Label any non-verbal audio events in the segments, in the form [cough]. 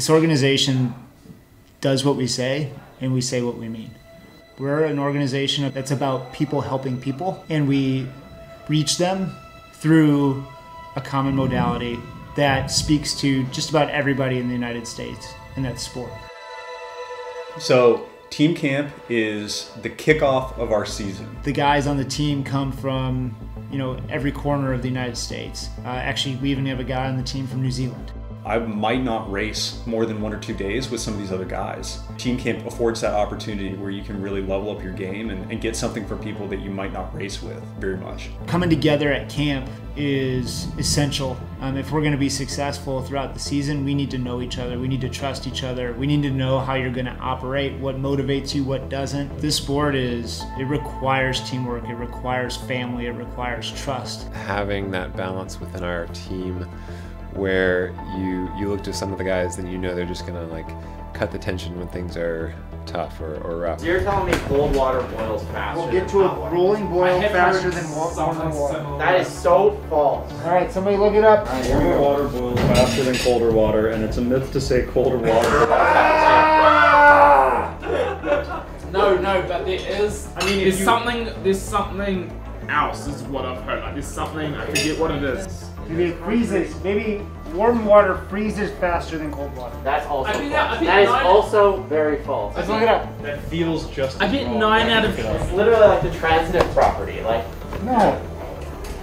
This organization does what we say, and we say what we mean. We're an organization that's about people helping people, and we reach them through a common modality that speaks to just about everybody in the United States, and that's sport. So, team camp is the kickoff of our season. The guys on the team come from, you know, every corner of the United States. Uh, actually, we even have a guy on the team from New Zealand. I might not race more than one or two days with some of these other guys. Team camp affords that opportunity where you can really level up your game and, and, get something from people that you might not race with very much. Coming together at camp is essential. Um, if we're going to be successful throughout the season, we need to know each other. We need to trust each other. We need to know how you're going to operate, what motivates you, what doesn't. This sport is, it requires teamwork, it requires family, it requires trust. Having that balance within our team where you you look to some of the guys and you know they're just gonna like cut the tension when things are tough or, or rough. So you're telling me cold water boils faster? We'll get to a rolling boil faster than warm water. That is so false. All right, somebody look it up. Warm water boils faster than colder water, and it's a myth to say colder water. [laughs] no, no, but there is. I mean, there's something. There's something else. Is what I've heard. Like there's something. I forget what it is. Maybe it freezes. Maybe warm water freezes faster than cold water. That's also I mean, false. I think that is nine- also very false. Let's look it up. That feels just. I as get wrong. nine out of- Look it up. It's literally like the transitive property. Like No.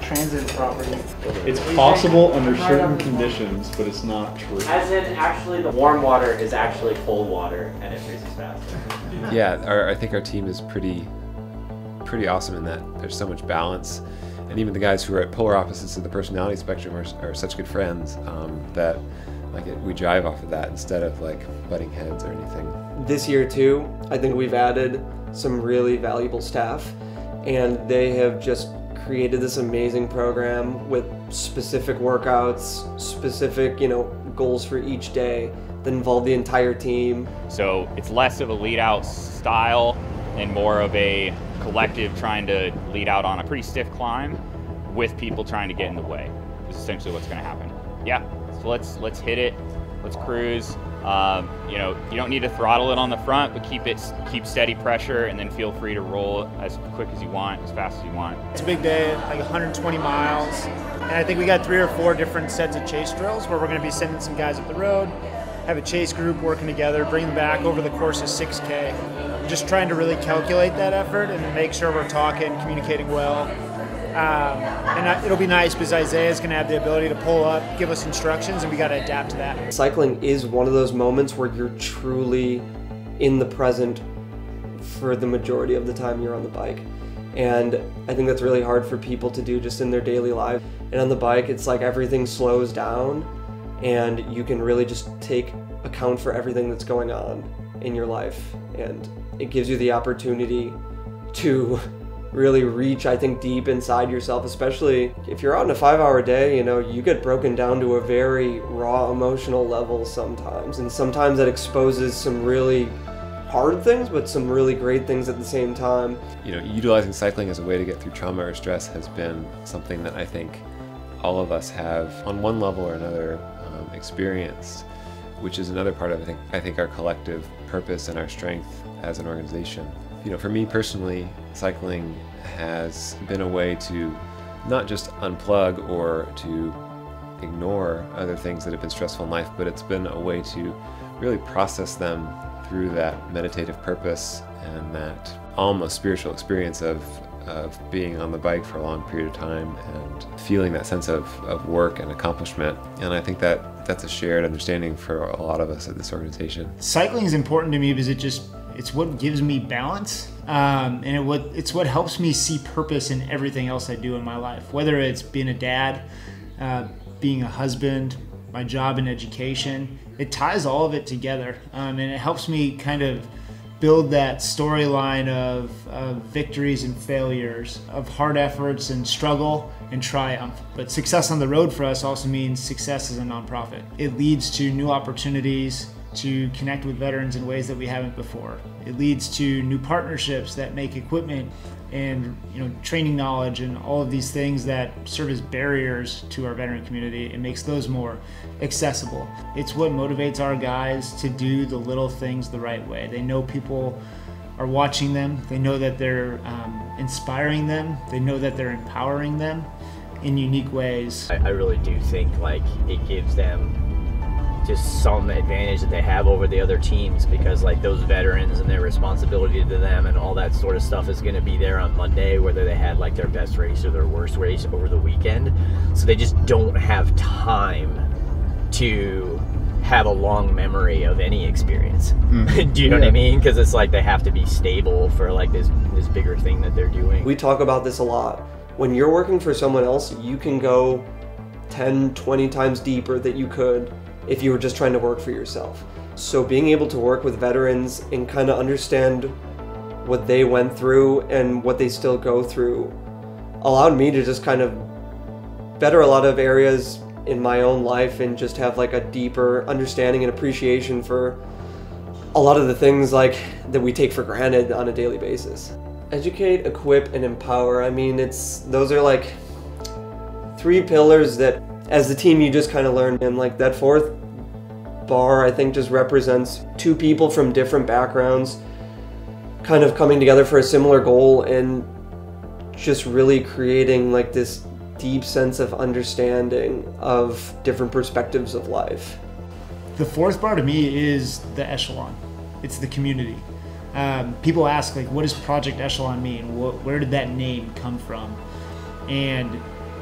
Transit property. It's possible under certain conditions, but it's not true. as in actually the warm water is actually cold water and it freezes faster. Yeah, our, I think our team is pretty pretty awesome in that there's so much balance, and even the guys who are at polar opposites of the personality spectrum are, are such good friends um, that like it, we drive off of that instead of like butting heads or anything. This year too, I think we've added some really valuable staff, and they have just created this amazing program with specific workouts, specific you know goals for each day that involve the entire team. So it's less of a lead out style and more of a collective trying to lead out on a pretty stiff climb with people trying to get in the way. Is essentially what's going to happen. Yeah. So let's let's hit it. Let's cruise. Um, you know, you don't need to throttle it on the front, but keep it keep steady pressure, and then feel free to roll as quick as you want, as fast as you want. It's a big day, like 120 miles. And I think we got three or four different sets of chase drills where we're going to be sending some guys up the road, have a chase group working together, bring them back over the course of 6K. Just trying to really calculate that effort and make sure we're talking, communicating well. Um, and I- it'll be nice because Isaiah's going to have the ability to pull up, give us instructions, and we got to adapt to that. Cycling is one of those moments where you're truly in the present for the majority of the time you're on the bike. And I think that's really hard for people to do just in their daily life. And on the bike, it's like everything slows down and you can really just take account for everything that's going on in your life. And it gives you the opportunity to [laughs] really reach, I think, deep inside yourself, especially if you're out on a five hour day, you know, you get broken down to a very raw emotional level sometimes. And sometimes that exposes some really hard things, but some really great things at the same time. You know, utilizing cycling as a way to get through trauma or stress has been something that I think all of us have, on one level or another, experienced, which is another part of I think I think our collective purpose and our strength as an organization. You know, for me personally, cycling has been a way to not just unplug or to ignore other things that have been stressful in life, but it's been a way to really process them through that meditative purpose and that almost spiritual experience of, of being on the bike for a long period of time and feeling that sense of, of work and accomplishment. And I think that that's a shared understanding for a lot of us at this organization. Cycling is important to me because it just it's what gives me balance um, and it what it's what helps me see purpose in everything else I do in my life whether it's being a dad uh, being a husband my job and education it ties all of it together um, and it helps me kind of build that storyline of, of victories and failures of hard efforts and struggle and triumph but success on the road for us also means success as a nonprofit it leads to new opportunities to connect with veterans in ways that we haven't before. It leads to new partnerships that make equipment and you know training knowledge and all of these things that serve as barriers to our veteran community. It makes those more accessible. It's what motivates our guys to do the little things the right way. They know people are watching them. They know that they're um, inspiring them. They know that they're empowering them in unique ways. I, I really do think like it gives them just some advantage that they have over the other teams because like those veterans and their responsibility to them and all that sort of stuff is going to be there on Monday whether they had like their best race or their worst race over the weekend. So they just don't have time to have a long memory of any experience. Mm. [laughs] do you know yeah. what I mean? Because it's like they have to be stable for like this this bigger thing that they're doing. We talk about this a lot. When you're working for someone else you can go 10 20 times deeper that you could if you were just trying to work for yourself. So being able to work with veterans and kind of understand what they went through and what they still go through allowed me to just kind of better a lot of areas in my own life and just have like a deeper understanding and appreciation for a lot of the things like that we take for granted on a daily basis. Educate, equip, and empower. I mean, it's those are like three pillars that as the team you just kind of learn and like that fourth bar i think just represents two people from different backgrounds kind of coming together for a similar goal and just really creating like this deep sense of understanding of different perspectives of life. The fourth bar to me is the echelon. It's the community. Um, people ask like what does project echelon mean? What, where did that name come from? And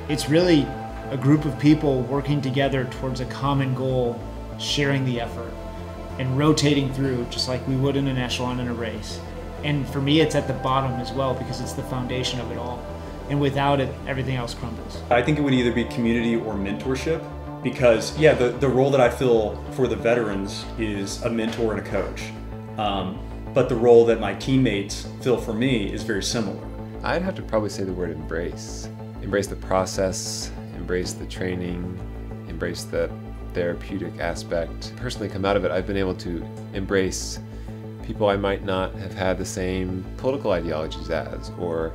it's really a group of people working together towards a common goal, sharing the effort, and rotating through just like we would in an echelon in a race. And for me, it's at the bottom as well because it's the foundation of it all. And without it, everything else crumbles. I think it would either be community or mentorship because, yeah, the, the role that I fill for the veterans is a mentor and a coach. Um, but the role that my teammates fill for me is very similar. I'd have to probably say the word embrace. Embrace the process, embrace the training, embrace the therapeutic aspect. Personally, come out of it, I've been able to embrace people I might not have had the same political ideologies as, or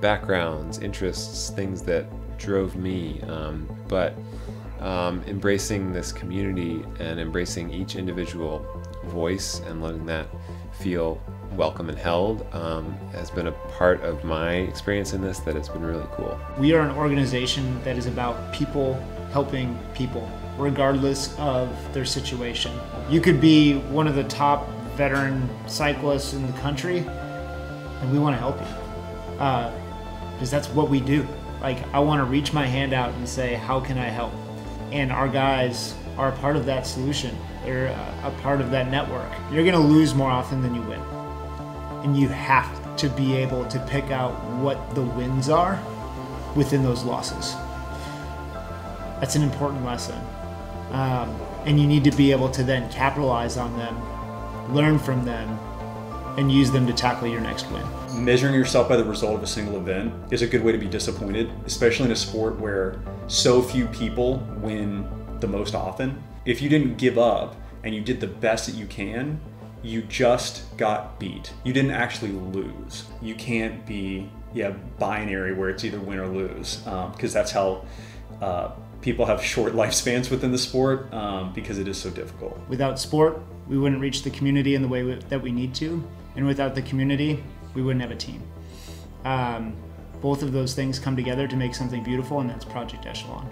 backgrounds, interests, things that drove me. Um, but um, embracing this community and embracing each individual voice and letting that feel welcome and held um, has been a part of my experience in this that it's been really cool. We are an organization that is about people helping people, regardless of their situation. You could be one of the top veteran cyclists in the country, and we want to help you because uh, that's what we do. Like, I want to reach my hand out and say, How can I help? And our guys are a part of that solution. They're a part of that network. You're going to lose more often than you win and you have to be able to pick out what the wins are within those losses. That's an important lesson. Um, and you need to be able to then capitalize on them, learn from them, and use them to tackle your next win. Measuring yourself by the result of a single event is a good way to be disappointed, especially in a sport where so few people win the most often. If you didn't give up and you did the best that you can, you just got beat. You didn't actually lose. You can't be yeah binary where it's either win or lose because um, that's how uh, people have short [laughs] lifespans within the sport um, because it is so difficult. Without sport, we wouldn't reach the community in the way we, that we need to, and without the community, we wouldn't have a team. Um, both of those things come together to make something beautiful, and that's Project Echelon.